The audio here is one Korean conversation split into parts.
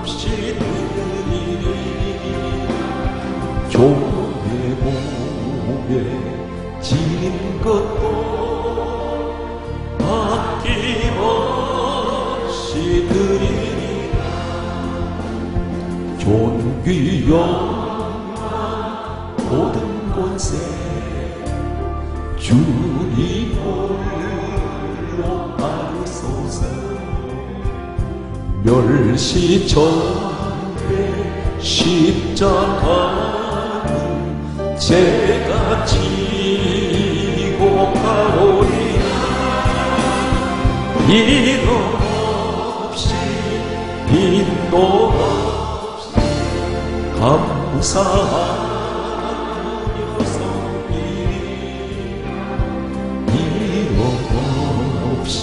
없이 드리니 종의 몸에 지닌 것도 아낌없이 드리니 존귀 영 시전에 십자가는 제가 지고 가오리 이도 없이 빈도 없이 감사하며 섬기리 이도 없이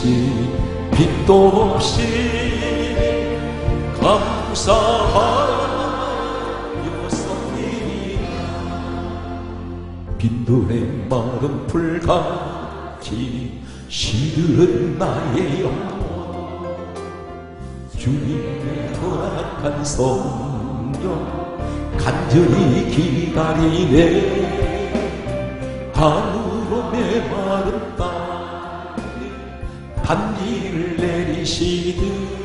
빈도 없이 감사하며 섬기리 빈들의 마른 풀같이 시들은 나의 영혼. 주님의 허락한 성령 간절히 기다리네. 하늘로 메마른 땅에 단비를 내리시듯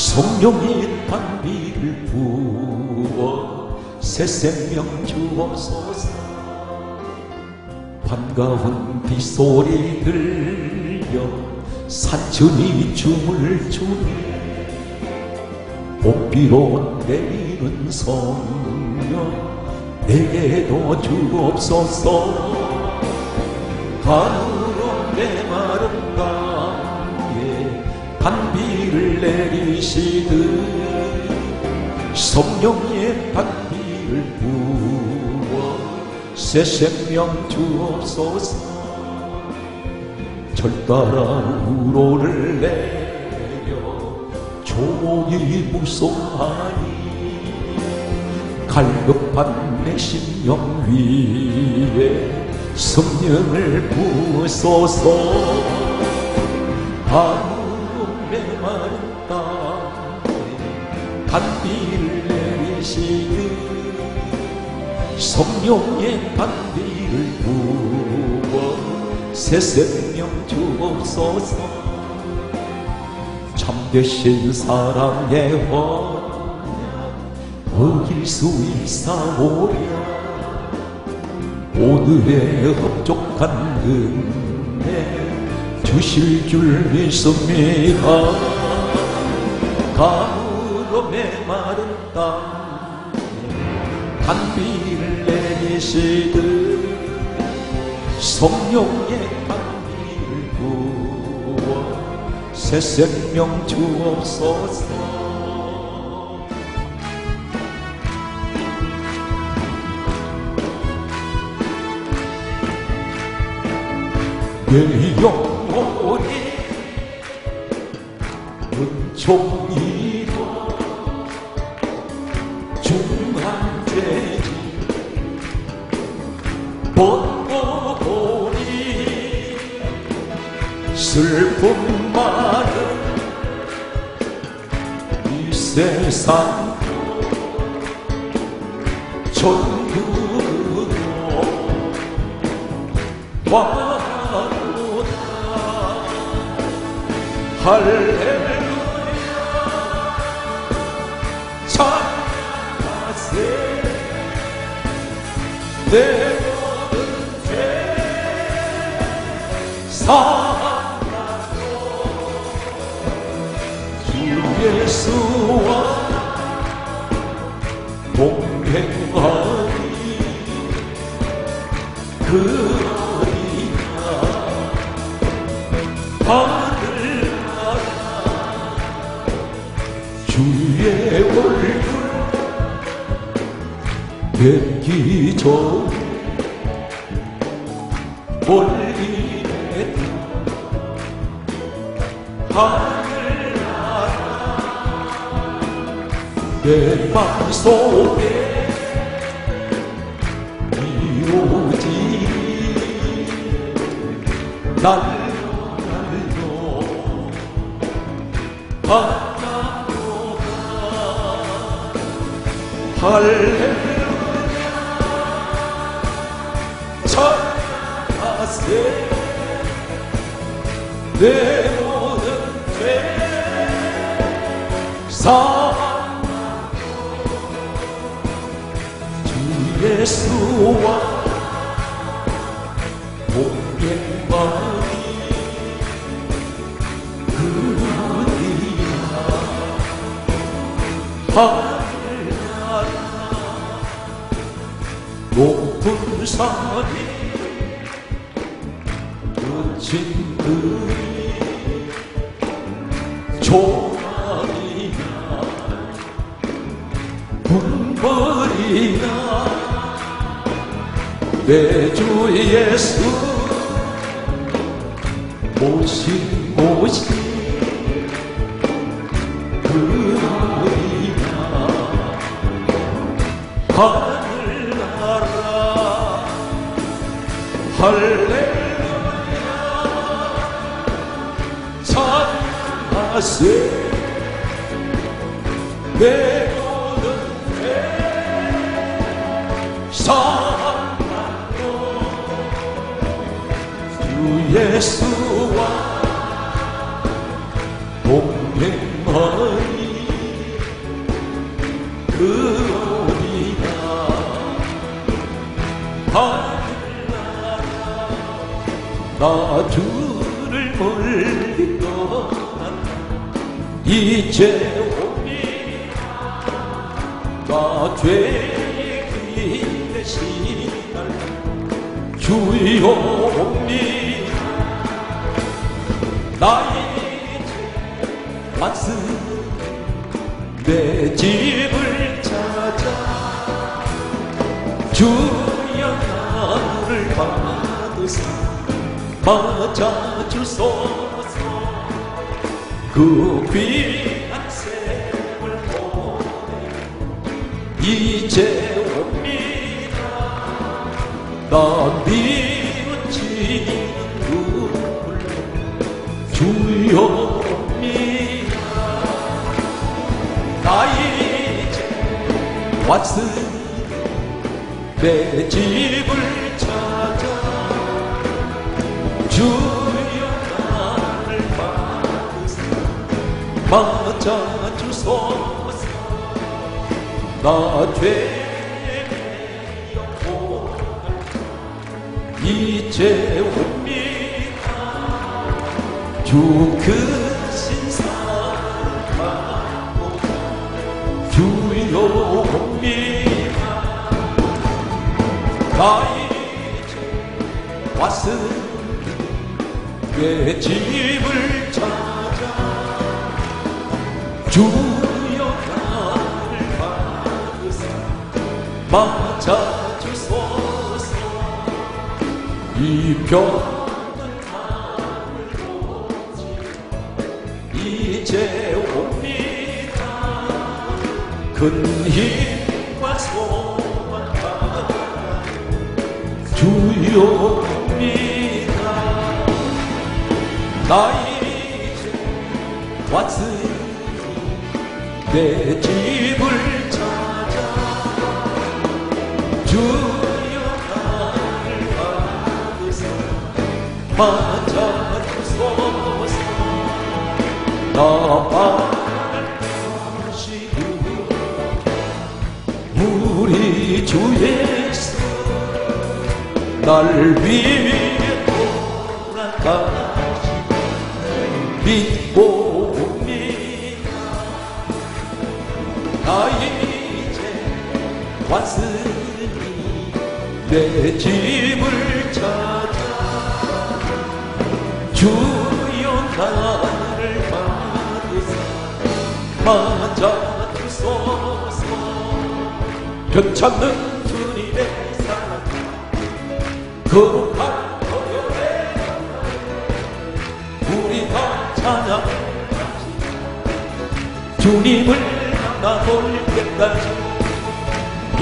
성령이 단비를 부어 새 생명 주옵소서 반가운 빗소리 들려 산천이 춤을 추네. 봄비로 내리는 성령 내게도 주옵소서. 하늘로 메마른 땅에 단비 를 내리시듯 성령의 단비를 부어 새 생명 주옵소서 절 따라 우로를 내려 종이 무성하니 갈급한 내 심령 위에 성령을 부으소서 하 단비를 내리시듯 성령의 단비를 부어 새 생명 주옵소서 참되신 사랑의 원약 어길 수 있사오랴. 오늘의 흡족한 은혜 주실 줄 믿습니다 가으로 메마른 땅에 단비를 내리시듯 성령의 단비를 부어 새 생명 주옵소서. 내 영혼이 은총 세상 전부로 와노다. 할렐루야. 찬양하세. 내 모든 죄. 사 전 멀리 하늘나라. 내 맘속에 이오지. 날려 날려 바다로 가 할렐 내 모든 죄. 사랑하고 주 예수와 그리나 하 내 주 예수. 모신 곳이 그리나 하늘나라. 할렐루야. 찬양하세. 내 모든 죄 사랑 예수와 동행하니 그리나 하늘나라 나 주를 멀리 떠났다 이제 옵니다 나 죄의 시달 주여 나의 내 집을 찾아 주여 나를 받으사 맞아주소서 그 귀한 세월 보내 이제 옵니다. 나뉘 주여 옵니다. 나 이제 왔으니 내 집을 찾아 주여 나를 맞아주소서 나 죄의 영혼 이제 옵니다 주 크신 사랑하고 주여 옵니다 나 이제 왔으니 내 집을 찾아 주여 나를 받으사. 맞아주소서. 이병 큰 힘과 소망 받아 주여 옵니다. 나 이제 왔으니 내 집을 찾아 주여 나를 받으사 맞아주소서 나만 주 예수 날 위해 돌아가시 믿고 믿나 나 이제 왔으니 내 집을 찾아 주여 나를 받으사 맞아주소서 괜찮는 주님의 사랑 거룩한 고요의 우리 다 찬양 주님을 만나볼 때까지.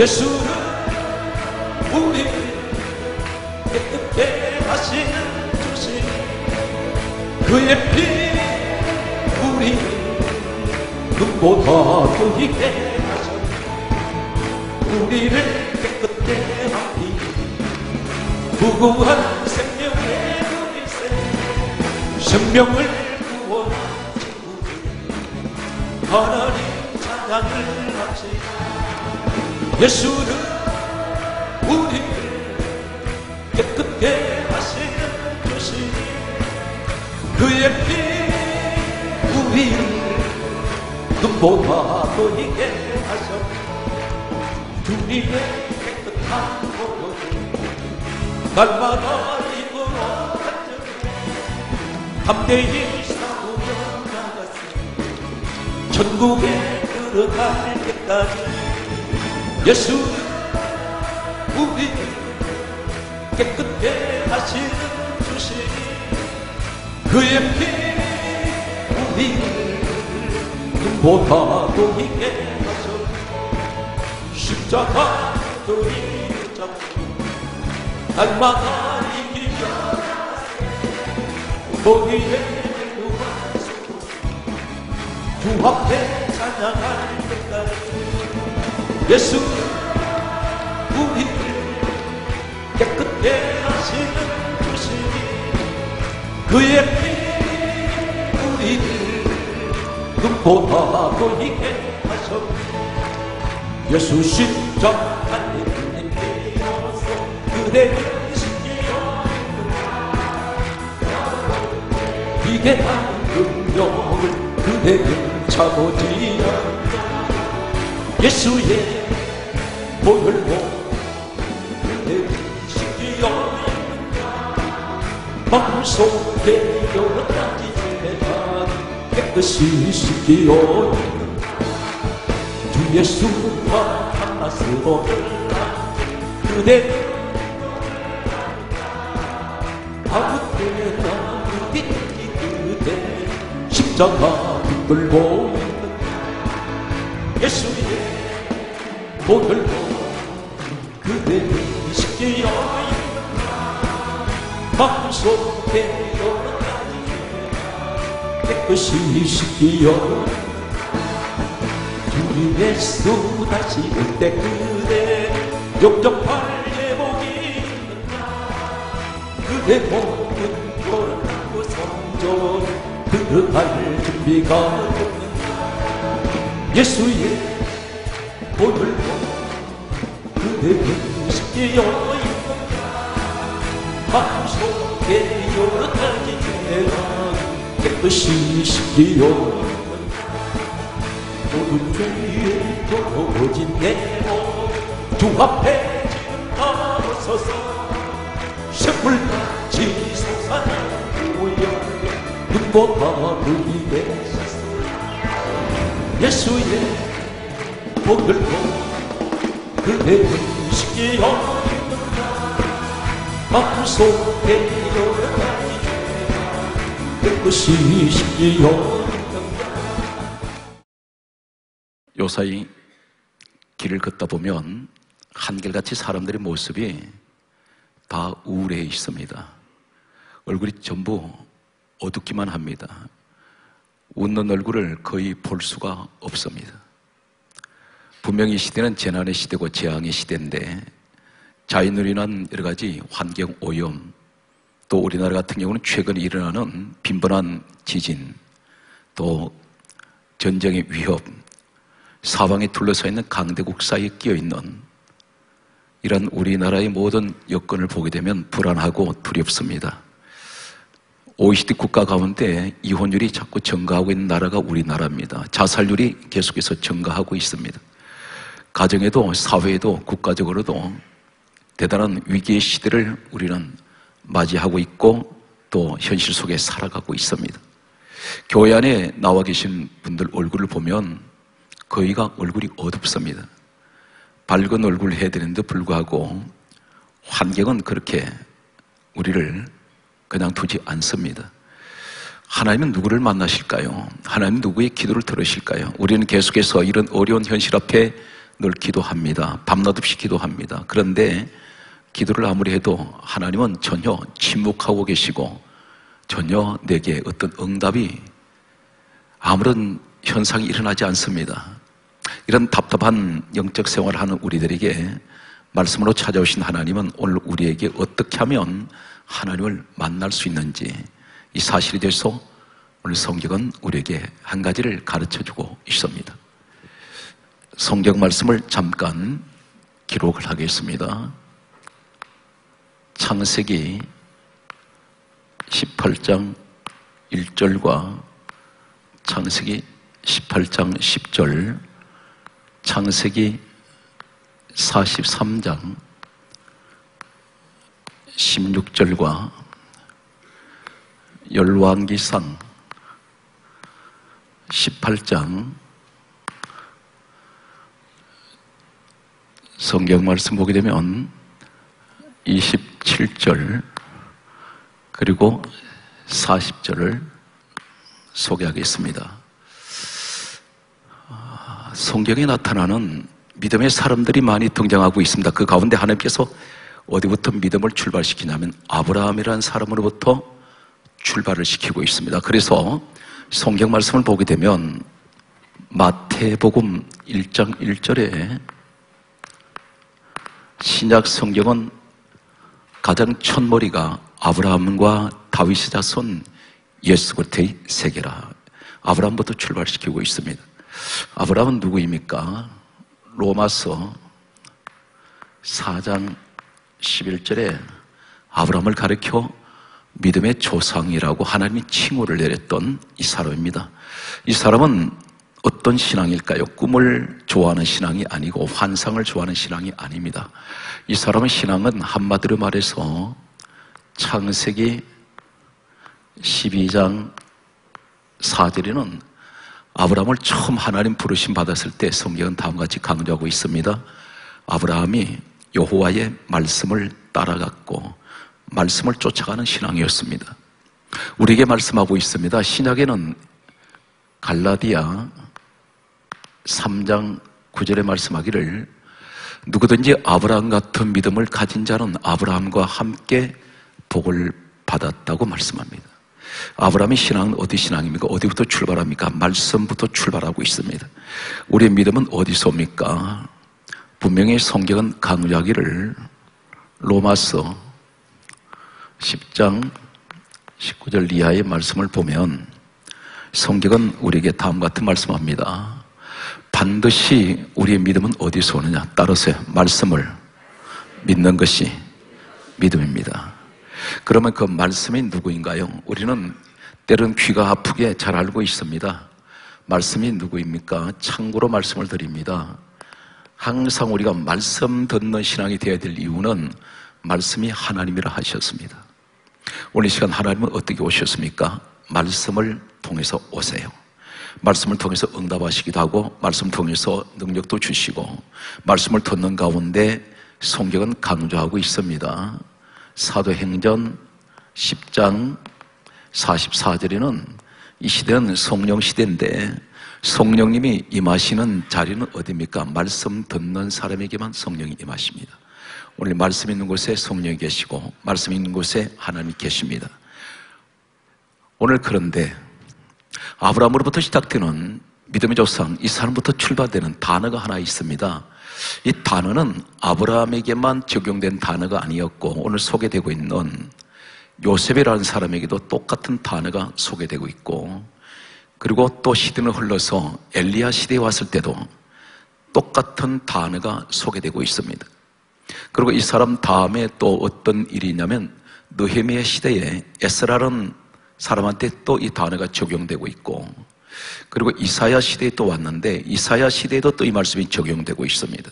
예수는 우리 깨끗게 하시는 주신 그의 피 우리 눈보다 더 있게 우리를 깨끗게 하니 무궁한 생명의 우리세 생명을 구원하시고 하나님 찬양을 하시 예수는 우리를 깨끗게 하시는 주시니 그의 피 우리를 눈보다 하셔 주님의 깨끗한 보혈. 날마다 입으로 간증 담대히 싸우며 나갔으 천국에 들어갈 때까지 예수는 우리 깨끗게 하시는 주시니. 그의 피 우리를 눈보다 더 있게 돌이 잡고 날마다 이기며 거기에 누가 주 앞에 찬양할 때까지. 예수 우리를 깨끗게 하시는 주시니 그의 피 우리를 눈보다 보이게 하셔 예수 십자가에 달린 피로써 지키어 비계한 능력을 그대는 차고지 예수의 보혈로 그대를 지키어 마음속에 여러 가지 죄가 깨끗이 씻기어 주 예수와 만나서 그대 아무 때나 그대 그대 십자가 끌고 있는 예수의 보혈로 그대를 씻기어 마음속에 여러 가지 죄가 깨끗이 씻기어 주 님 예수 다시 올때 그대 예복이 있는가 그대 몸은 돌아가고 성전 들어갈 준비가 됐는가 예수의 보혈로 그대를 씻기어 마음속에 여러 가지 죄가 깨끗이 씻기어 모든 죄에 더러워진 내몸주 앞에 나서서 샘물같이 솟아나는 오열 눈보다 눈이게 예수의 보혈로 그대를 씻기어 마음속에 여러 가지 죄가 깨끗이 씻기 어 요사이 길을 걷다 보면 한결같이 사람들의 모습이 다 우울해 있습니다. 얼굴이 전부 어둡기만 합니다. 웃는 얼굴을 거의 볼 수가 없습니다. 분명히 이 시대는 재난의 시대고 재앙의 시대인데 자연으로 인한 여러 가지 환경 오염 또 우리나라 같은 경우는 최근에 일어나는 빈번한 지진 또 전쟁의 위협 사방에 둘러서 있는 강대국 사이에 끼어 있는 이런 우리나라의 모든 여건을 보게 되면 불안하고 두렵습니다. OECD 국가 가운데 이혼율이 자꾸 증가하고 있는 나라가 우리나라입니다. 자살률이 계속해서 증가하고 있습니다. 가정에도 사회에도 국가적으로도 대단한 위기의 시대를 우리는 맞이하고 있고 또 현실 속에 살아가고 있습니다. 교회 안에 나와 계신 분들 얼굴을 보면 거의가 얼굴이 어둡습니다. 밝은 얼굴 해야 되는데 불구하고 환경은 그렇게 우리를 그냥 두지 않습니다. 하나님은 누구를 만나실까요? 하나님은 누구의 기도를 들으실까요? 우리는 계속해서 이런 어려운 현실 앞에 늘 기도합니다. 밤낮 없이 기도합니다. 그런데 기도를 아무리 해도 하나님은 전혀 침묵하고 계시고 전혀 내게 어떤 응답이 아무런 현상이 일어나지 않습니다. 이런 답답한 영적 생활을 하는 우리들에게 말씀으로 찾아오신 하나님은 오늘 우리에게 어떻게 하면 하나님을 만날 수 있는지 이 사실에 대해서 오늘 성경은 우리에게 한 가지를 가르쳐 주고 있습니다. 성경 말씀을 잠깐 기록을 하겠습니다. 창세기 18장 1절과 창세기 18장 10절 창세기 43장 16절과 열왕기상 18장 성경 말씀 보게 되면 27절 그리고 40절을 소개하겠습니다. 성경에 나타나는 믿음의 사람들이 많이 등장하고 있습니다. 그 가운데 하나님께서 어디부터 믿음을 출발시키냐면 아브라함이라는 사람으로부터 출발을 시키고 있습니다. 그래서 성경 말씀을 보게 되면 마태복음 1장 1절에 신약 성경은 가장 첫머리가 아브라함과 다윗의 자손 예수 그리스도의 세계라. 아브라함부터 출발시키고 있습니다. 아브라함은 누구입니까? 로마서 4장 11절에 아브라함을 가리켜 믿음의 조상이라고 하나님이 칭호를 내렸던 이 사람입니다. 이 사람은 어떤 신앙일까요? 꿈을 좋아하는 신앙이 아니고 환상을 좋아하는 신앙이 아닙니다. 이 사람의 신앙은 한마디로 말해서 창세기 12장 4절에는 아브라함을 처음 하나님 부르심 받았을 때 성경은 다음과 같이 강조하고 있습니다. 아브라함이 여호와의 말씀을 따라갔고 말씀을 쫓아가는 신앙이었습니다. 우리에게 말씀하고 있습니다. 신약에는 갈라디아 3장 9절에 말씀하기를 누구든지 아브라함 같은 믿음을 가진 자는 아브라함과 함께 복을 받았다고 말씀합니다. 아브라함의 신앙은 어디 신앙입니까? 어디부터 출발합니까? 말씀부터 출발하고 있습니다. 우리의 믿음은 어디서 옵니까? 분명히 성경은 강조하기를 로마서 10장 19절 이하의 말씀을 보면 성경은 우리에게 다음 같은 말씀합니다. 반드시 우리의 믿음은 어디서 오느냐? 따라서 말씀을 믿는 것이 믿음입니다. 그러면 그 말씀이 누구인가요? 우리는 때론 귀가 아프게 잘 알고 있습니다. 말씀이 누구입니까? 참고로 말씀을 드립니다. 항상 우리가 말씀 듣는 신앙이 되어야 될 이유는 말씀이 하나님이라 하셨습니다. 오늘 시간 하나님은 어떻게 오셨습니까? 말씀을 통해서 오세요. 말씀을 통해서 응답하시기도 하고 말씀을 통해서 능력도 주시고 말씀을 듣는 가운데 성경은 강조하고 있습니다. 사도행전 10장 44절에는 이 시대는 성령 시대인데 성령님이 임하시는 자리는 어디입니까? 말씀 듣는 사람에게만 성령이 임하십니다. 오늘 말씀 있는 곳에 성령이 계시고 말씀 있는 곳에 하나님이 계십니다. 오늘 그런데 아브라함으로부터 시작되는 믿음의 조상 이 사람부터 출발되는 단어가 하나 있습니다. 이 단어는 아브라함에게만 적용된 단어가 아니었고 오늘 소개되고 있는 요셉이라는 사람에게도 똑같은 단어가 소개되고 있고 그리고 또 시대는 흘러서 엘리야 시대에 왔을 때도 똑같은 단어가 소개되고 있습니다. 그리고 이 사람 다음에 또 어떤 일이 있냐면 느헤미야 시대에 에스라는 사람한테 또 이 단어가 적용되고 있고 그리고 이사야 시대에 또 왔는데 이사야 시대에도 또 이 말씀이 적용되고 있습니다.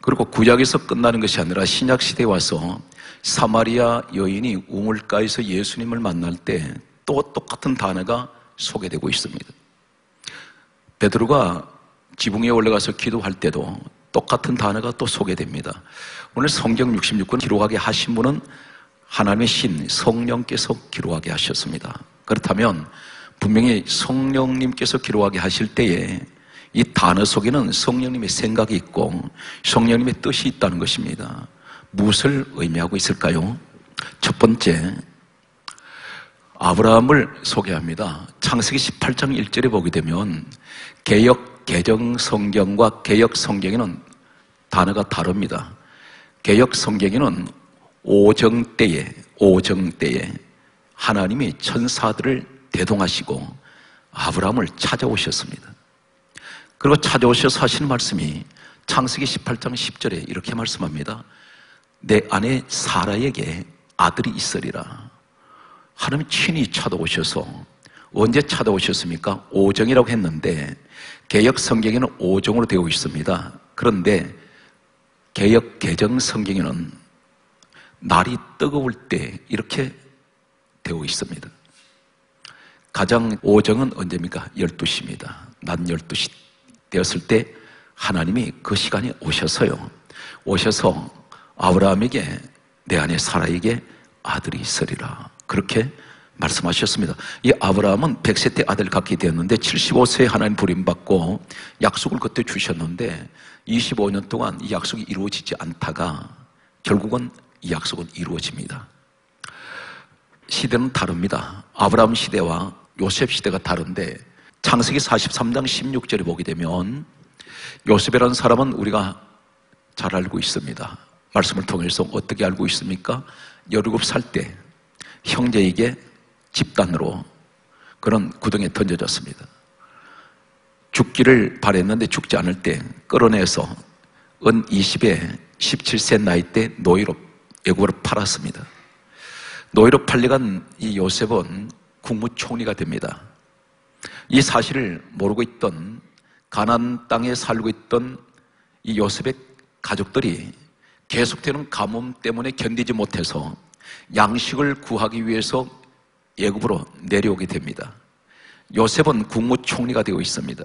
그리고 구약에서 끝나는 것이 아니라 신약 시대에 와서 사마리아 여인이 우물가에서 예수님을 만날 때 또 똑같은 단어가 소개되고 있습니다. 베드로가 지붕에 올라가서 기도할 때도 똑같은 단어가 또 소개됩니다. 오늘 성경 66권 기록하게 하신 분은 하나님의 신 성령께서 기록하게 하셨습니다. 그렇다면 분명히 성령님께서 기록하게 하실 때에 이 단어 속에는 성령님의 생각이 있고 성령님의 뜻이 있다는 것입니다. 무엇을 의미하고 있을까요? 첫 번째, 아브라함을 소개합니다. 창세기 18장 1절에 보게 되면 개혁 개정 성경과 개혁 성경에는 단어가 다릅니다. 개혁 성경에는 오정 때에 오정 때에 하나님이 천사들을 대동하시고 아브라함을 찾아오셨습니다. 그리고 찾아오셔서 하시는 말씀이 창세기 18장 10절에 이렇게 말씀합니다. 내 아내 사라에게 아들이 있으리라. 하나님 친히 찾아오셔서 언제 찾아오셨습니까? 오정이라고 했는데 개혁 성경에는 오정으로 되어 있습니다. 그런데 개혁 개정 성경에는 날이 뜨거울 때 이렇게 되어 있습니다. 가장 오정은 언제입니까? 12시입니다. 낮 12시 되었을 때 하나님이 그 시간에 오셔서요. 오셔서 아브라함에게 내 안에 사라에게 아들이 있으리라. 그렇게 말씀하셨습니다. 이 아브라함은 100세 때 아들 갖게 되었는데 75세에 하나님 부림받고 약속을 그때 주셨는데 25년 동안 이 약속이 이루어지지 않다가 결국은 이 약속은 이루어집니다. 시대는 다릅니다. 아브라함 시대와 요셉 시대가 다른데 창세기 43장 16절에 보게 되면 요셉이라는 사람은 우리가 잘 알고 있습니다. 말씀을 통해서 어떻게 알고 있습니까? 17살 때 형제에게 집단으로 그런 구덩이에 던져졌습니다. 죽기를 바랬는데 죽지 않을 때 끌어내서 은 20에 17세 나이 때 노예로 애국으로 팔았습니다. 노예로 팔려간 이 요셉은 국무총리가 됩니다. 이 사실을 모르고 있던 가난 땅에 살고 있던 이 요셉의 가족들이 계속되는 가뭄 때문에 견디지 못해서 양식을 구하기 위해서 예굽으로 내려오게 됩니다. 요셉은 국무총리가 되어 있습니다.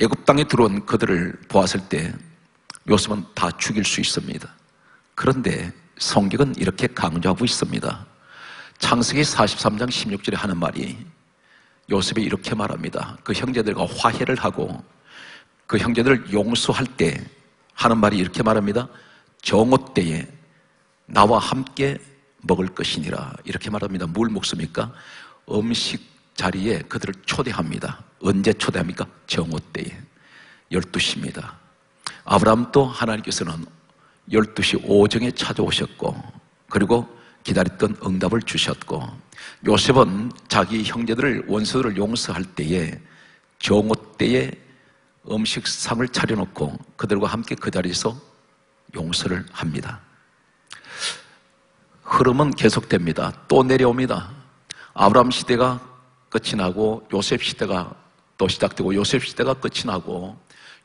예굽 땅에 들어온 그들을 보았을 때 요셉은 다 죽일 수 있습니다. 그런데 성경은 이렇게 강조하고 있습니다. 창세기 43장 16절에 하는 말이 요셉이 이렇게 말합니다. 그 형제들과 화해를 하고 그 형제들을 용서할 때 하는 말이 이렇게 말합니다. 정오 때에 나와 함께 먹을 것이니라 이렇게 말합니다. 뭘 먹습니까? 음식 자리에 그들을 초대합니다. 언제 초대합니까? 정오 때에 12시입니다. 아브라함도 하나님께서는 12시 오정에 찾아오셨고 그리고 기다렸던 응답을 주셨고 요셉은 자기 형제들을 원수들을 용서할 때에 정오 때에 음식상을 차려놓고 그들과 함께 그 자리에서 용서를 합니다. 흐름은 계속됩니다. 또 내려옵니다. 아브라함 시대가 끝이 나고 요셉 시대가 또 시작되고 요셉 시대가 끝이 나고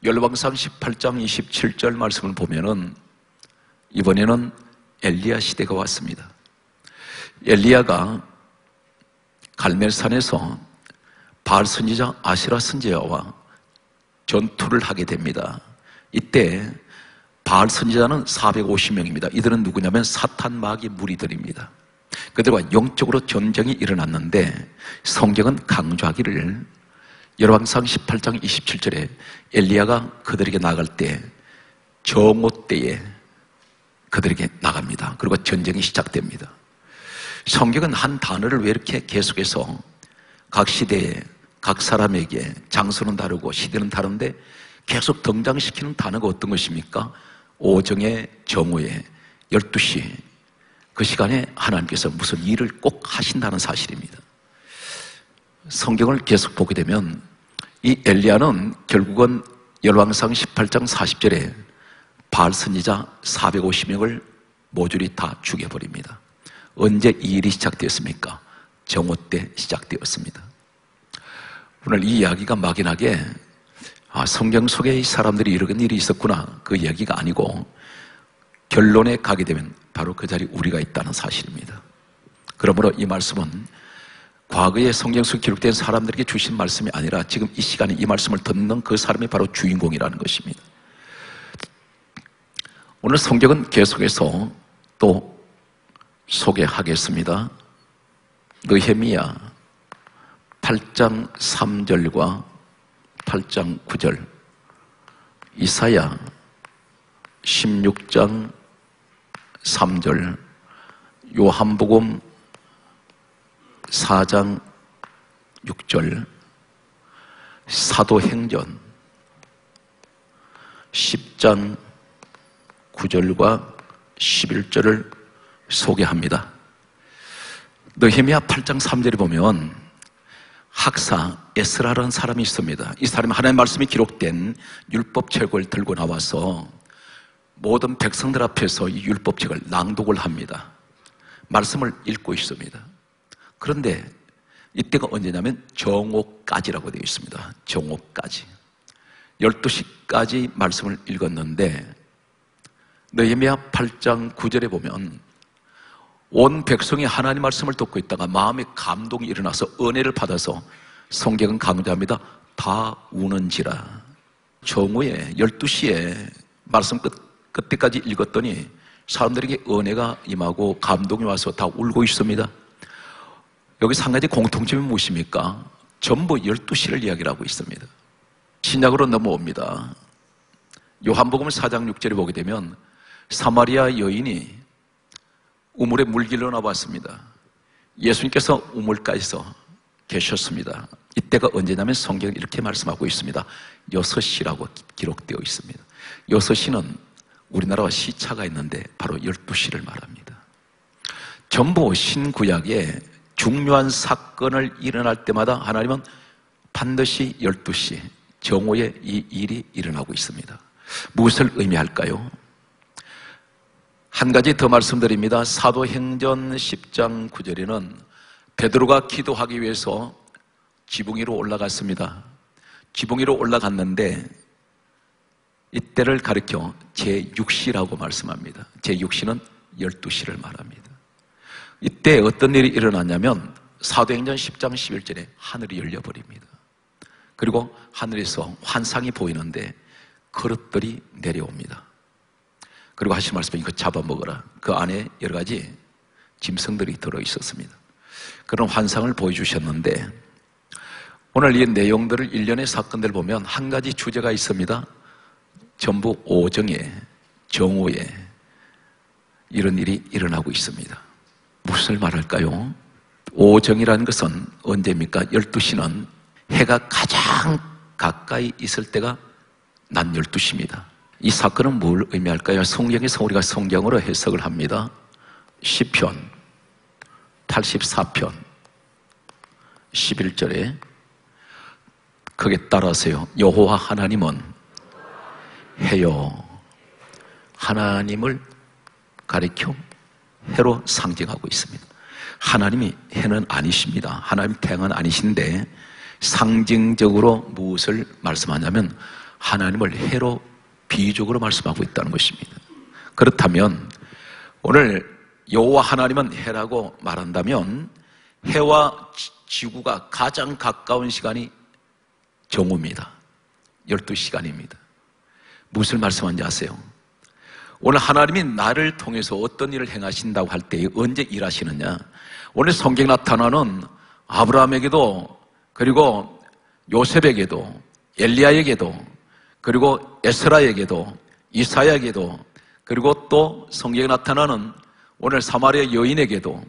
열왕상 18장 27절 말씀을 보면은 이번에는 엘리야 시대가 왔습니다. 엘리야가 갈멜산에서 바알 선지자 아시라 선지자와 전투를 하게 됩니다. 이때 바알 선지자는 450명입니다. 이들은 누구냐면 사탄 마귀 무리들입니다. 그들과 영적으로 전쟁이 일어났는데 성경은 강조하기를 열왕상 18장 27절에 엘리야가 그들에게 나갈 때 정오 때에 그들에게 나갑니다. 그리고 전쟁이 시작됩니다. 성경은 한 단어를 왜 이렇게 계속해서 각 시대에 각 사람에게 장소는 다르고 시대는 다른데 계속 등장시키는 단어가 어떤 것입니까? 오정의 정오에 12시 그 시간에 하나님께서 무슨 일을 꼭 하신다는 사실입니다. 성경을 계속 보게 되면 이 엘리야는 결국은 열왕상 18장 40절에 바알 선지자 450명을 모조리 다 죽여버립니다. 언제 이 일이 시작되었습니까? 정오 때 시작되었습니다. 오늘 이 이야기가 막연하게 아, 성경 속에 이 사람들이 이런 일이 있었구나 그 이야기가 아니고 결론에 가게 되면 바로 그 자리 우리가 있다는 사실입니다. 그러므로 이 말씀은 과거에 성경 속 기록된 사람들에게 주신 말씀이 아니라 지금 이 시간에 이 말씀을 듣는 그 사람이 바로 주인공이라는 것입니다. 오늘 성경은 계속해서 또 소개하겠습니다. 느헤미야 8장 3절과 8장 9절 이사야 16장 3절 요한복음 4장 6절 사도행전 10장 9절과 11절을 소개합니다. 느헤미야 8장 3절에 보면 학사 에스라라는 사람이 있습니다. 이 사람이 하나님의 말씀이 기록된 율법책을 들고 나와서 모든 백성들 앞에서 이 율법책을 낭독을 합니다. 말씀을 읽고 있습니다. 그런데 이때가 언제냐면 정오까지라고 되어 있습니다. 정오까지. 12시까지 말씀을 읽었는데 느헤미야 8장 9절에 보면 온 백성이 하나님 말씀을 듣고 있다가 마음의 감동이 일어나서 은혜를 받아서 성경은 강조합니다. 다 우는지라. 정오에 12시에 말씀 끝, 끝때까지 읽었더니 사람들에게 은혜가 임하고 감동이 와서 다 울고 있습니다. 여기 한 가지 공통점이 무엇입니까? 전부 12시를 이야기를 하고 있습니다. 신약으로 넘어옵니다. 요한복음 4장 6절에 보게 되면 사마리아 여인이 우물에 물 길러 나왔습니다. 예수님께서 우물가에서 계셨습니다. 이때가 언제냐면 성경이 이렇게 말씀하고 있습니다. 6시라고 기록되어 있습니다. 6시는 우리나라와 시차가 있는데 바로 12시를 말합니다. 전부 신구약에 중요한 사건을 일어날 때마다 하나님은 반드시 12시 정오에 이 일이 일어나고 있습니다. 무엇을 의미할까요? 한 가지 더 말씀드립니다. 사도행전 10장 9절에는 베드로가 기도하기 위해서 지붕 위로 올라갔습니다. 지붕 위로 올라갔는데 이때를 가리켜 제6시라고 말씀합니다. 제6시는 12시를 말합니다. 이때 어떤 일이 일어났냐면 사도행전 10장 11절에 하늘이 열려버립니다. 그리고 하늘에서 환상이 보이는데 그릇들이 내려옵니다. 그리고 하신 말씀이 이거 잡아먹어라. 그 안에 여러 가지 짐승들이 들어 있었습니다. 그런 환상을 보여주셨는데 오늘 이 내용들을 일련의 사건들 보면 한 가지 주제가 있습니다. 전부 오정에, 정오에 이런 일이 일어나고 있습니다. 무엇을 말할까요? 오정이라는 것은 언제입니까? 12시는 해가 가장 가까이 있을 때가 낮 12시입니다. 이 사건은 뭘 의미할까요? 성경에서 우리가 성경으로 해석을 합니다. 10편, 84편, 11절에 거기에 따라서요. 여호와 하나님은 해요. 하나님을 가리켜 해로 상징하고 있습니다. 하나님이 해는 아니십니다. 하나님 태양은 아니신데 상징적으로 무엇을 말씀하냐면 하나님을 해로 비유적으로 말씀하고 있다는 것입니다. 그렇다면 오늘 여호와 하나님은 해라고 말한다면 해와 지구가 가장 가까운 시간이 정오입니다. 12시간입니다. 무엇을 말씀하는지 아세요? 오늘 하나님이 나를 통해서 어떤 일을 행하신다고 할 때 언제 일하시느냐? 오늘 성경 나타나는 아브라함에게도 그리고 요셉에게도 엘리야에게도 그리고 에스라에게도 이사야에게도 그리고 또 성경에 나타나는 오늘 사마리아 여인에게도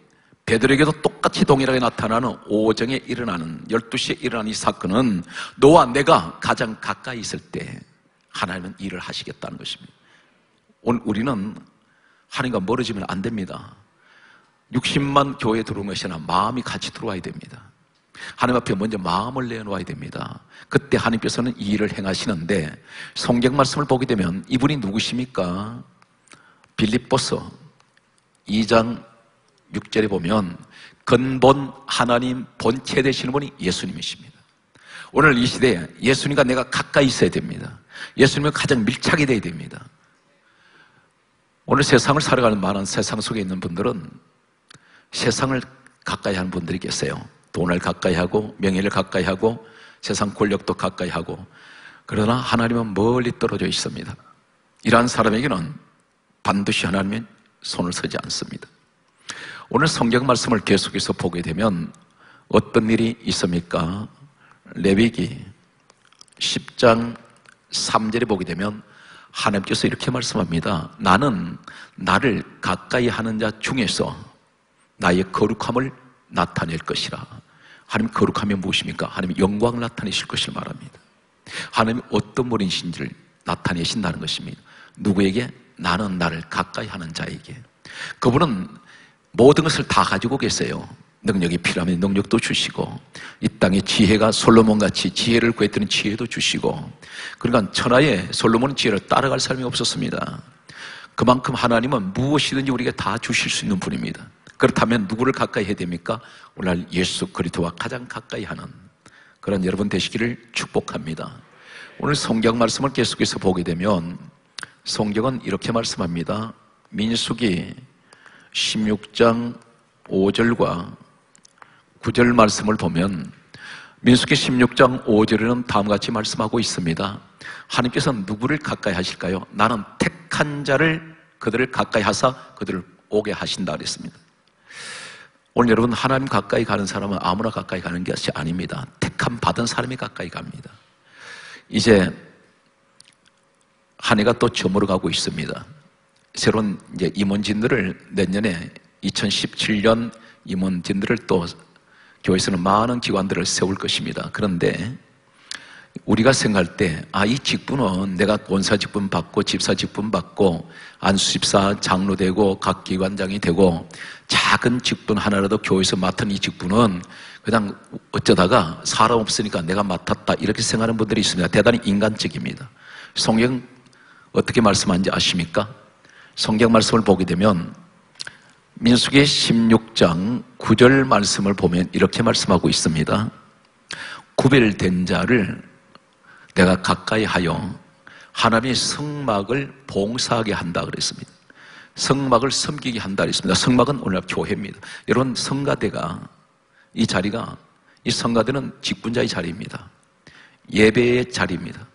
베드로에게도 똑같이 동일하게 나타나는 오정에 일어나는 12시에 일어나는 이 사건은 너와 내가 가장 가까이 있을 때 하나님은 일을 하시겠다는 것입니다. 오늘 우리는 하나님과 멀어지면 안 됩니다. 60만 교회 들어온 것이나 마음이 같이 들어와야 됩니다. 하나님 앞에 먼저 마음을 내놓아야 됩니다. 그때 하나님께서는 이 일을 행하시는데 성경 말씀을 보게 되면 이분이 누구십니까? 빌립보서 2장 6절에 보면 근본 하나님 본체 되시는 분이 예수님이십니다. 오늘 이 시대에 예수님과 내가 가까이 있어야 됩니다. 예수님과 가장 밀착이 되어야 됩니다. 오늘 세상을 살아가는 많은 세상 속에 있는 분들은 세상을 가까이 하는 분들이 계세요. 돈을 가까이 하고 명예를 가까이 하고 세상 권력도 가까이 하고 그러나 하나님은 멀리 떨어져 있습니다. 이러한 사람에게는 반드시 하나님의 손을 서지 않습니다. 오늘 성경 말씀을 계속해서 보게 되면 어떤 일이 있습니까? 레위기 10장 3절에 보게 되면 하나님께서 이렇게 말씀합니다. 나는 나를 가까이 하는 자 중에서 나의 거룩함을 나타낼 것이라. 하나님 거룩함이 무엇입니까? 하나님 영광을 나타내실 것을 말합니다. 하나님 어떤 분이신지를 나타내신다는 것입니다. 누구에게? 나는 나를 가까이 하는 자에게. 그분은 모든 것을 다 가지고 계세요. 능력이 필요하면 능력도 주시고 이 땅에 지혜가 솔로몬 같이 지혜를 구했더니 지혜도 주시고 그러니까 천하에 솔로몬은 지혜를 따라갈 사람이 없었습니다. 그만큼 하나님은 무엇이든지 우리에게 다 주실 수 있는 분입니다. 그렇다면 누구를 가까이 해야 됩니까? 오늘 예수 그리스도와 가장 가까이 하는 그런 여러분 되시기를 축복합니다. 오늘 성경 말씀을 계속해서 보게 되면 성경은 이렇게 말씀합니다. 민수기 16장 5절과 9절 말씀을 보면 민수기 16장 5절에는 다음과 같이 말씀하고 있습니다. 하나님께서는 누구를 가까이 하실까요? 나는 택한 자를 그들을 가까이 하사 그들을 오게 하신다 그랬습니다. 오늘 여러분 하나님 가까이 가는 사람은 아무나 가까이 가는 것이 아닙니다. 택함 받은 사람이 가까이 갑니다. 이제 한 해가 또 저물어 가고 있습니다. 새로운 이제 임원진들을 내년에 2017년 임원진들을 또 교회에서는 많은 기관들을 세울 것입니다. 그런데 우리가 생각할 때, 아, 이 직분은 내가 원사 직분 받고 집사 직분 받고 안수 집사 장로 되고 각 기관장이 되고 작은 직분 하나라도 교회에서 맡은 이 직분은 그냥 어쩌다가 사람 없으니까 내가 맡았다 이렇게 생각하는 분들이 있습니다. 대단히 인간적입니다. 성경 어떻게 말씀하는지 아십니까? 성경 말씀을 보게 되면 민수기 16장 9절 말씀을 보면 이렇게 말씀하고 있습니다. 구별된 자를 내가 가까이 하여 하나님의 성막을 봉사하게 한다 그랬습니다. 성막을 섬기게 한다 그랬습니다. 성막은 오늘 교회입니다. 여러분 성가대가 이 자리가 이 성가대는 직분자의 자리입니다. 예배의 자리입니다.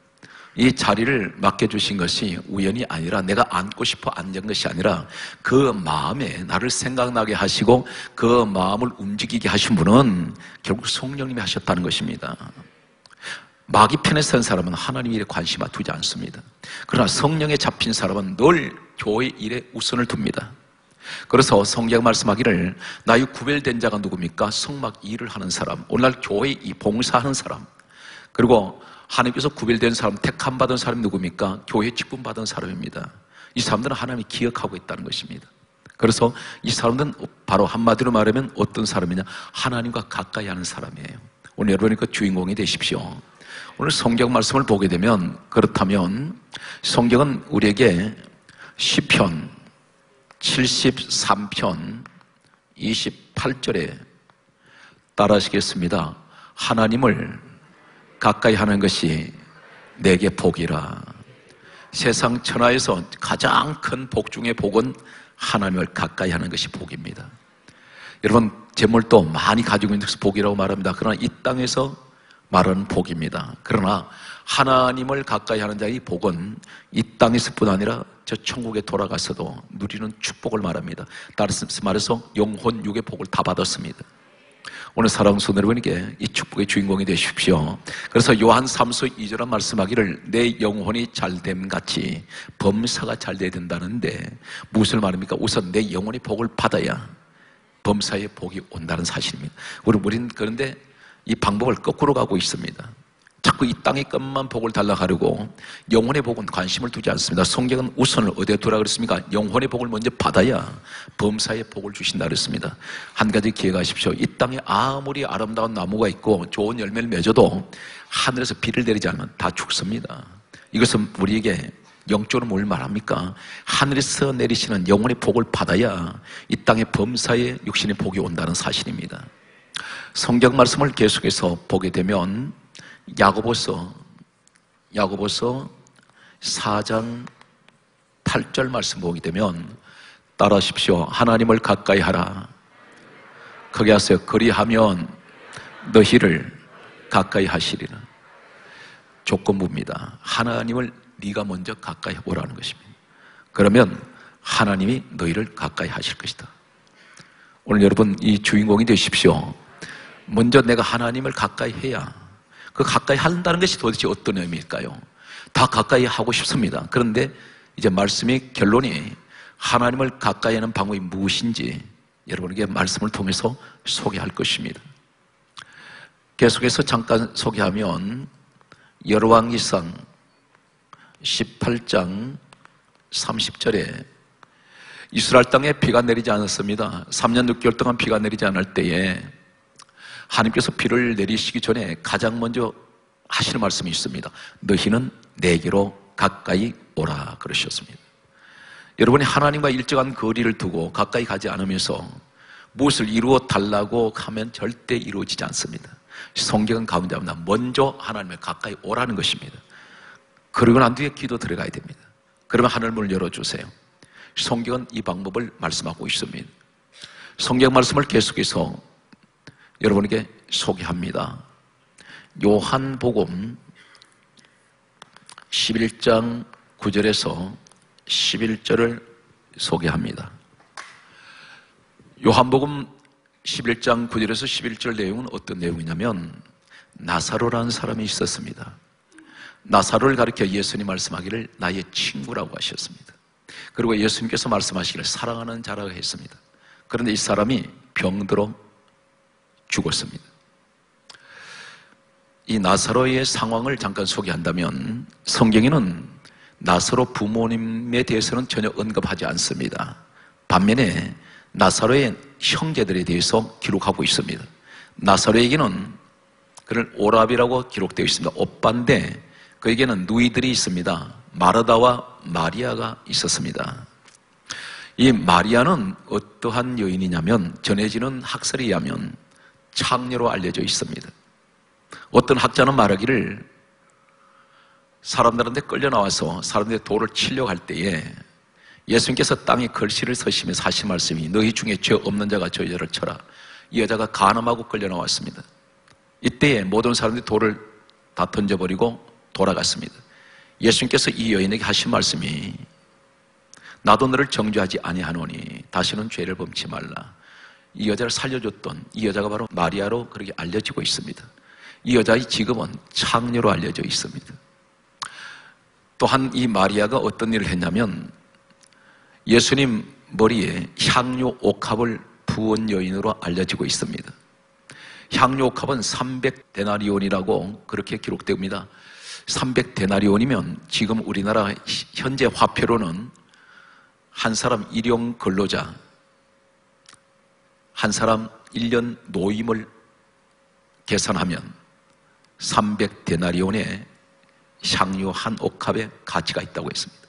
이 자리를 맡겨주신 것이 우연이 아니라 내가 앉고 싶어 앉은 것이 아니라 그 마음에 나를 생각나게 하시고 그 마음을 움직이게 하신 분은 결국 성령님이 하셨다는 것입니다. 마귀 편에 선 사람은 하나님 일에 관심 두지 않습니다. 그러나 성령에 잡힌 사람은 늘 교회 일에 우선을 둡니다. 그래서 성경 말씀하기를 나의 구별된 자가 누굽니까? 성막 일을 하는 사람, 오늘날 교회 이 봉사하는 사람, 그리고 하나님께서 구별된 사람, 택함 받은 사람이 누굽니까? 교회 직분 받은 사람입니다. 이 사람들은 하나님이 기억하고 있다는 것입니다. 그래서 이 사람들은 바로 한마디로 말하면 어떤 사람이냐? 하나님과 가까이 하는 사람이에요. 오늘 여러분이 그 주인공이 되십시오. 오늘 성경 말씀을 보게 되면 그렇다면 성경은 우리에게 시편 73편 28절에 따라하시겠습니다. 하나님을 가까이 하는 것이 내게 복이라. 세상 천하에서 가장 큰 복 중의 복은 하나님을 가까이 하는 것이 복입니다. 여러분, 재물도 많이 가지고 있는 것이 복이라고 말합니다. 그러나 이 땅에서 말하는 복입니다. 그러나 하나님을 가까이 하는 자의 복은 이 땅에서뿐 아니라 저 천국에 돌아가서도 누리는 축복을 말합니다. 따라서 말해서 영혼 육의 복을 다 받았습니다. 오늘 손 여러분에게 이 축복의 주인공이 되십시오. 그래서 요한 3서 2절한 말씀하기를 내 영혼이 잘됨 같이 범사가 잘 돼야 된다는데 무엇을 말합니까? 우선 내 영혼이 복을 받아야 범사에 복이 온다는 사실입니다. 우리 우리는 그런데 이 방법을 거꾸로 가고 있습니다. 자꾸 이 땅의 것만 복을 달라 하려고 영혼의 복은 관심을 두지 않습니다. 성경은 우선을 어디에 두라 그랬습니까? 영혼의 복을 먼저 받아야 범사의 복을 주신다 그랬습니다. 한 가지 기억하십시오. 이 땅에 아무리 아름다운 나무가 있고 좋은 열매를 맺어도 하늘에서 비를 내리지 않으면 다 죽습니다. 이것은 우리에게 영적으로 뭘 말합니까? 하늘에서 내리시는 영혼의 복을 받아야 이 땅의 범사의 육신의 복이 온다는 사실입니다. 성경 말씀을 계속해서 보게 되면 야고보서 야고보서 4장 8절 말씀 보게 되면 따라하십시오. 하나님을 가까이 하라. 거기 하세요. 그리하면 너희를 가까이 하시리라. 조건부입니다. 하나님을 네가 먼저 가까이 오라는 것입니다. 그러면 하나님이 너희를 가까이 하실 것이다. 오늘 여러분 이 주인공이 되십시오. 먼저 내가 하나님을 가까이 해야 그 가까이 한다는 것이 도대체 어떤 의미일까요? 다 가까이 하고 싶습니다. 그런데 이제 말씀의 결론이 하나님을 가까이 하는 방법이 무엇인지 여러분에게 말씀을 통해서 소개할 것입니다. 계속해서 잠깐 소개하면 여로왕기상 18장 30절에 이스라엘 땅에 비가 내리지 않았습니다. 3년 6개월 동안 비가 내리지 않을 때에 하나님께서 비를 내리시기 전에 가장 먼저 하시는 말씀이 있습니다. 너희는 내게로 가까이 오라 그러셨습니다. 여러분이 하나님과 일정한 거리를 두고 가까이 가지 않으면서 무엇을 이루어 달라고 하면 절대 이루어지지 않습니다. 성경은 가운데 합니다. 먼저 하나님을 가까이 오라는 것입니다. 그러고 난 뒤에 기도 들어가야 됩니다. 그러면 하늘문을 열어주세요. 성경은 이 방법을 말씀하고 있습니다. 성경 말씀을 계속해서 여러분에게 소개합니다. 요한복음 11장 9절에서 11절을 소개합니다. 요한복음 11장 9절에서 11절 내용은 어떤 내용이냐면 나사로라는 사람이 있었습니다. 나사로를 가리켜 예수님 말씀하기를 나의 친구라고 하셨습니다. 그리고 예수님께서 말씀하시기를 사랑하는 자라고 했습니다. 그런데 이 사람이 병들어 죽었습니다. 이 나사로의 상황을 잠깐 소개한다면 성경에는 나사로 부모님에 대해서는 전혀 언급하지 않습니다. 반면에 나사로의 형제들에 대해서 기록하고 있습니다. 나사로에게는 그를 오랍이라고 기록되어 있습니다. 오빠인데 그에게는 누이들이 있습니다. 마르다와 마리아가 있었습니다. 이 마리아는 어떠한 여인이냐면 전해지는 학설에 의하면 창녀로 알려져 있습니다. 어떤 학자는 말하기를 사람들한테 끌려 나와서 사람들의 돌을 치려고 할 때에 예수님께서 땅에 글씨를 서시면서 하신 말씀이 너희 중에 죄 없는 자가 저 여자를 쳐라. 이 여자가 가늠하고 끌려 나왔습니다. 이때에 모든 사람들이 돌을 다 던져버리고 돌아갔습니다. 예수님께서 이 여인에게 하신 말씀이 나도 너를 정죄하지 아니하노니 다시는 죄를 범치 말라. 이 여자를 살려줬던 이 여자가 바로 마리아로 그렇게 알려지고 있습니다. 이 여자의 직업은 창녀로 알려져 있습니다. 또한 이 마리아가 어떤 일을 했냐면 예수님 머리에 향료 옥합을 부은 여인으로 알려지고 있습니다. 향료 옥합은 300데나리온이라고 그렇게 기록됩니다. 300데나리온이면 지금 우리나라 현재 화폐로는 한 사람 일용 근로자 한 사람 1년 노임을 계산하면 300데나리온의 향유 한 옥합의 가치가 있다고 했습니다.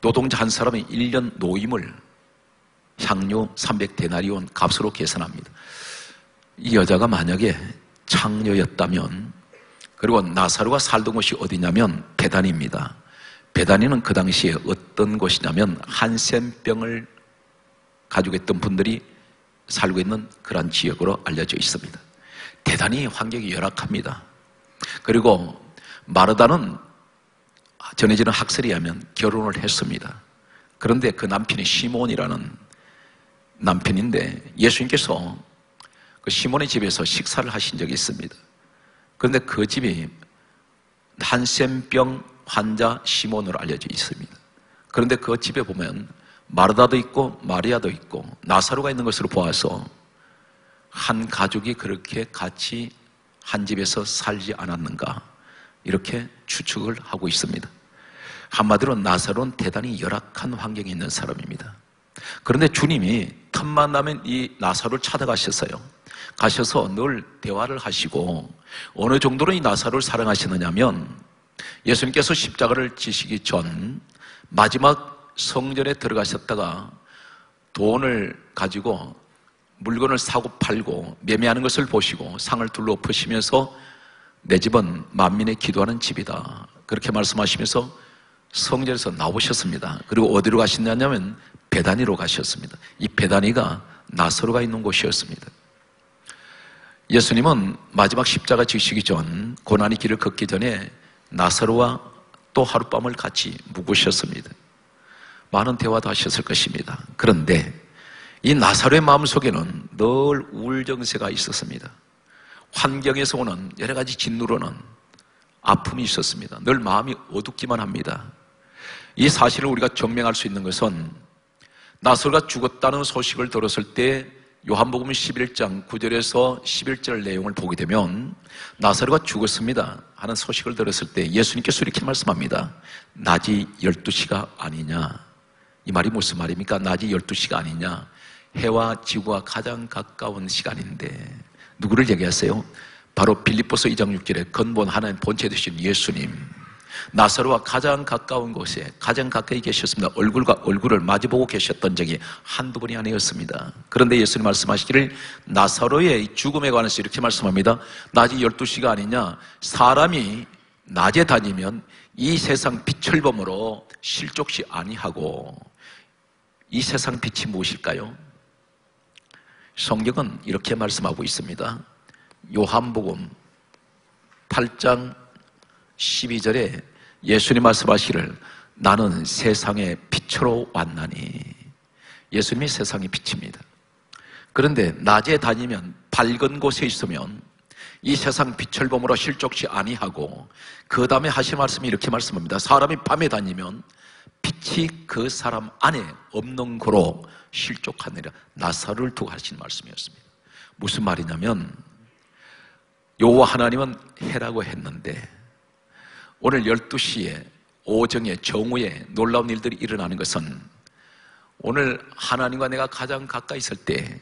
노동자 한 사람의 1년 노임을 향유 300데나리온 값으로 계산합니다. 이 여자가 만약에 창녀였다면 그리고 나사로가 살던 곳이 어디냐면 베단입니다. 베단이는 그 당시에 어떤 곳이냐면 한센병을 가지고 있던 분들이 살고 있는 그런 지역으로 알려져 있습니다. 대단히 환경이 열악합니다. 그리고 마르다는 전해지는 학설에 의하면 결혼을 했습니다. 그런데 그 남편이 시몬이라는 남편인데 예수님께서 그 시몬의 집에서 식사를 하신 적이 있습니다. 그런데 그 집이 한센병 환자 시몬으로 알려져 있습니다. 그런데 그 집에 보면 마르다도 있고 마리아도 있고 나사로가 있는 것으로 보아서 한 가족이 그렇게 같이 한 집에서 살지 않았는가 이렇게 추측을 하고 있습니다. 한마디로 나사로는 대단히 열악한 환경에 있는 사람입니다. 그런데 주님이 틈만 나면 이 나사로를 찾아가셨어요. 가셔서 늘 대화를 하시고 어느 정도로 이 나사로를 사랑하시느냐면 예수님께서 십자가를 지시기 전 마지막 성전에 들어가셨다가 돈을 가지고 물건을 사고 팔고 매매하는 것을 보시고 상을 둘러 엎으시면서 내 집은 만민의 기도하는 집이다. 그렇게 말씀하시면서 성전에서 나오셨습니다. 그리고 어디로 가셨냐면 베다니로 가셨습니다. 이 베다니가 나서로가 있는 곳이었습니다. 예수님은 마지막 십자가 지시기 전 고난의 길을 걷기 전에 나사로와 또 하룻밤을 같이 묵으셨습니다. 많은 대화도 하셨을 것입니다. 그런데 이 나사로의 마음속에는 늘 우울정세가 있었습니다. 환경에서 오는 여러 가지 진노로는 아픔이 있었습니다. 늘 마음이 어둡기만 합니다. 이 사실을 우리가 증명할 수 있는 것은 나사로가 죽었다는 소식을 들었을 때 요한복음 11장 9절에서 11절 내용을 보게 되면 나사로가 죽었습니다 하는 소식을 들었을 때 예수님께서 이렇게 말씀합니다. 낮이 12시가 아니냐. 이 말이 무슨 말입니까? 낮이 12시가 아니냐. 해와 지구와 가장 가까운 시간인데 누구를 얘기하세요? 바로 빌립보서 2장 6절에 근본 하나님 본체 되신 예수님 나사로와 가장 가까운 곳에 가장 가까이 계셨습니다. 얼굴과 얼굴을 마주보고 계셨던 적이 한두 번이 아니었습니다. 그런데 예수님 말씀하시기를 나사로의 죽음에 관해서 이렇게 말씀합니다. 낮이 12시가 아니냐 사람이 낮에 다니면 이 세상 빛을 범으로 실족시 아니하고 이 세상 빛이 무엇일까요? 성경은 이렇게 말씀하고 있습니다. 요한복음 8장 12절에 예수님 말씀하시기를 나는 세상의 빛으로 왔나니 예수님이 세상의 빛입니다. 그런데 낮에 다니면 밝은 곳에 있으면 이 세상 빛을 보므로 실족시 아니하고 그 다음에 하신 말씀이 이렇게 말씀합니다. 사람이 밤에 다니면 빛이 그 사람 안에 없는 거로 실족하느라 나사를 두고 하신 말씀이었습니다. 무슨 말이냐면 여호와 하나님은 해라고 했는데 오늘 12시에 오정에 정오에 놀라운 일들이 일어나는 것은 오늘 하나님과 내가 가장 가까이 있을 때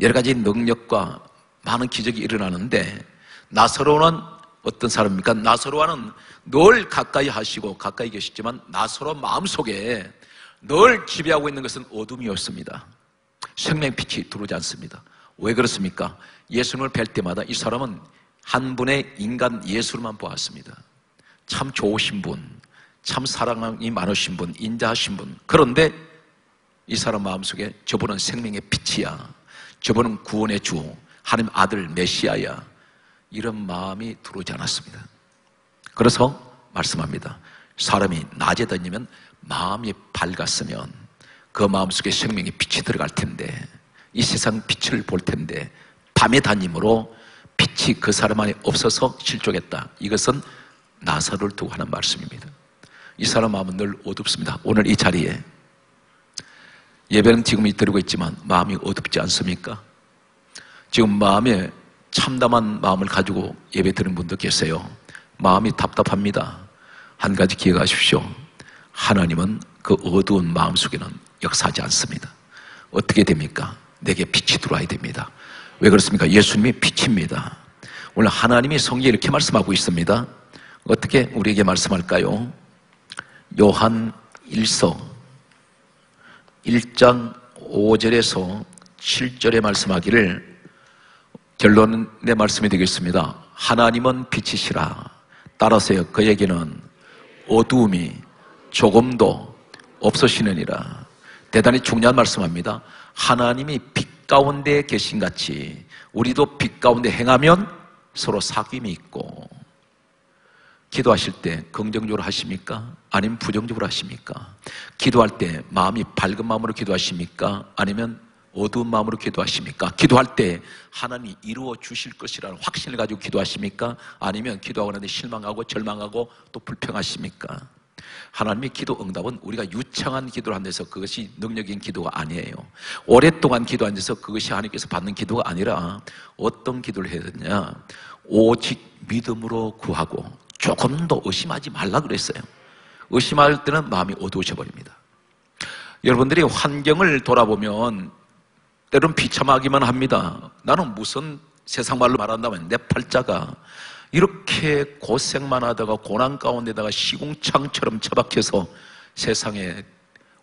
여러 가지 능력과 많은 기적이 일어나는데 나서로는 어떤 사람입니까? 나서로와는 늘 가까이 하시고 가까이 계시지만 나서로 마음속에 늘 지배하고 있는 것은 어둠이었습니다. 생명빛이 들어오지 않습니다. 왜 그렇습니까? 예수님을 뵐 때마다 이 사람은 한 분의 인간 예수를만 보았습니다. 참 좋으신 분, 참 사랑이 많으신 분, 인자하신 분. 그런데 이 사람 마음속에 저분은 생명의 빛이야. 저분은 구원의 주, 하나님 아들 메시아야. 이런 마음이 들어오지 않았습니다. 그래서 말씀합니다. 사람이 낮에 다니면 마음이 밝았으면 그 마음속에 생명의 빛이 들어갈 텐데 이 세상 빛을 볼 텐데 밤에 다님으로 빛이 그 사람 안에 없어서 실족했다. 이것은 나사를 두고 하는 말씀입니다. 이 사람 마음은 늘 어둡습니다. 오늘 이 자리에 예배는 지금 이드리고 있지만 마음이 어둡지 않습니까? 지금 마음에 참담한 마음을 가지고 예배 드리는 분도 계세요. 마음이 답답합니다. 한 가지 기억하십시오. 하나님은 그 어두운 마음 속에는 역사하지 않습니다. 어떻게 됩니까? 내게 빛이 들어와야 됩니다. 왜 그렇습니까? 예수님이 빛입니다. 오늘 하나님이 성경에 이렇게 말씀하고 있습니다. 어떻게 우리에게 말씀할까요? 요한 1서 1장 5절에서 7절에 말씀하기를 결론의 말씀이 되겠습니다. 하나님은 빛이시라. 따라서요, 그에게는 어두움이 조금도 없으시느니라. 대단히 중요한 말씀합니다. 하나님이 빛 가운데 계신 같이 우리도 빛 가운데 행하면 서로 사귐이 있고 기도하실 때 긍정적으로 하십니까? 아니면 부정적으로 하십니까? 기도할 때 마음이 밝은 마음으로 기도하십니까? 아니면 어두운 마음으로 기도하십니까? 기도할 때 하나님이 이루어 주실 것이라는 확신을 가지고 기도하십니까? 아니면 기도하고 나는데 실망하고 절망하고 또 불평하십니까? 하나님의 기도 응답은 우리가 유창한 기도를 한 데서 그것이 능력인 기도가 아니에요. 오랫동안 기도한 데서 그것이 하나님께서 받는 기도가 아니라 어떤 기도를 해야 되냐. 오직 믿음으로 구하고 조금도 의심하지 말라 그랬어요. 의심할 때는 마음이 어두워져 버립니다. 여러분들이 환경을 돌아보면 때론 비참하기만 합니다. 나는 무슨 세상 말로 말한다면 내 팔자가 이렇게 고생만 하다가 고난 가운데다가 시궁창처럼 처박혀서 세상에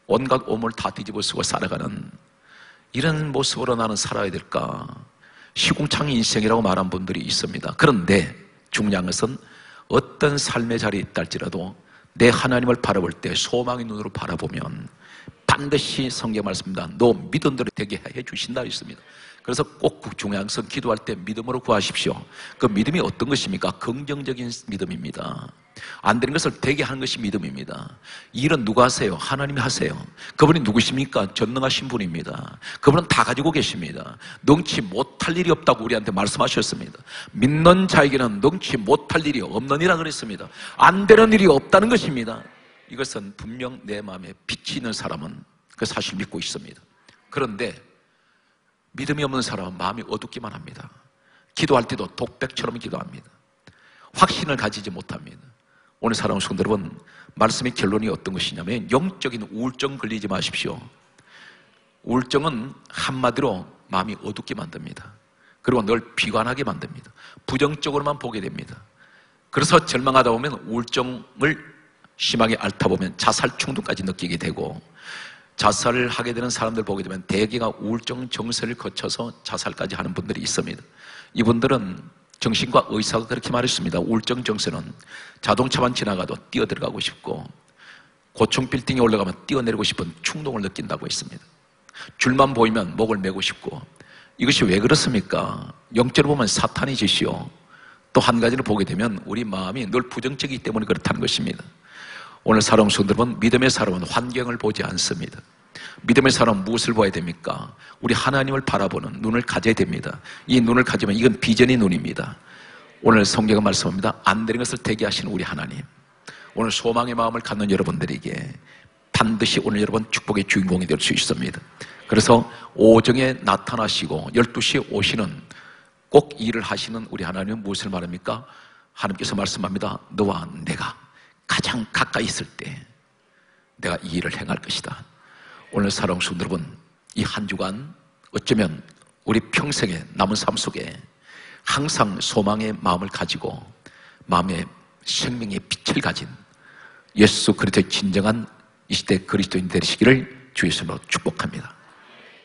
온갖 오물 다 뒤집어 쓰고 살아가는 이런 모습으로 나는 살아야 될까? 시궁창 인생이라고 말한 분들이 있습니다. 그런데 중요한 것은 어떤 삶의 자리에 있다 할지라도 내 하나님을 바라볼 때 소망의 눈으로 바라보면 반드시 성경 말씀입니다. 너 믿은 대로 되게 해 주신다 했습니다. 그래서 꼭 것은 기도할 때 믿음으로 구하십시오. 그 믿음이 어떤 것입니까? 긍정적인 믿음입니다. 안 되는 것을 되게 하는 것이 믿음입니다. 이 일은 누가 하세요? 하나님이 하세요. 그분이 누구십니까? 전능하신 분입니다. 그분은 다 가지고 계십니다. 능치 못할 일이 없다고 우리한테 말씀하셨습니다. 믿는 자에게는 능치 못할 일이 없느니라 그랬습니다. 안 되는 일이 없다는 것입니다. 이것은 분명 내 마음에 있는 사람은 그 사실 믿고 있습니다. 그런데 믿음이 없는 사람은 마음이 어둡기만 합니다. 기도할 때도 독백처럼 기도합니다. 확신을 가지지 못합니다. 오늘 사랑하는 성도 여러분, 말씀의 결론이 어떤 것이냐면 영적인 우울증 걸리지 마십시오. 우울증은 한마디로 마음이 어둡게 만듭니다. 그리고 늘 비관하게 만듭니다. 부정적으로만 보게 됩니다. 그래서 절망하다 보면 우울증을 심하게 앓다 보면 자살 충동까지 느끼게 되고 자살을 하게 되는 사람들 보게 되면 대개가 우울증 정세를 거쳐서 자살까지 하는 분들이 있습니다. 이분들은 정신과 의사가 그렇게 말했습니다. 우울증 정세는 자동차만 지나가도 뛰어들어가고 싶고 고층 빌딩에 올라가면 뛰어내리고 싶은 충동을 느낀다고 했습니다. 줄만 보이면 목을 메고 싶고 이것이 왜 그렇습니까? 영적으로 보면 사탄이 짓이요. 또 한 가지를 보게 되면 우리 마음이 늘 부정적이기 때문에 그렇다는 것입니다. 오늘 사람 성들은 믿음의 사람은 환경을 보지 않습니다. 믿음의 사람은 무엇을 봐야 됩니까? 우리 하나님을 바라보는 눈을 가져야 됩니다. 이 눈을 가지면 이건 비전의 눈입니다. 오늘 성경은 말씀합니다. 안 되는 것을 대기하시는 우리 하나님. 오늘 소망의 마음을 갖는 여러분들에게 반드시 오늘 여러분 축복의 주인공이 될 수 있습니다. 그래서 오정에 나타나시고 12시에 오시는 꼭 일을 하시는 우리 하나님은 무엇을 말합니까? 하나님께서 말씀합니다. 너와 내가 가장 가까이 있을 때 내가 이 일을 행할 것이다. 오늘 성도 여러분, 이 한 주간 어쩌면 우리 평생의 남은 삶 속에 항상 소망의 마음을 가지고 마음의 생명의 빛을 가진 예수 그리스도의 진정한 이 시대 그리스도인 되시기를 주의 이름으로 축복합니다.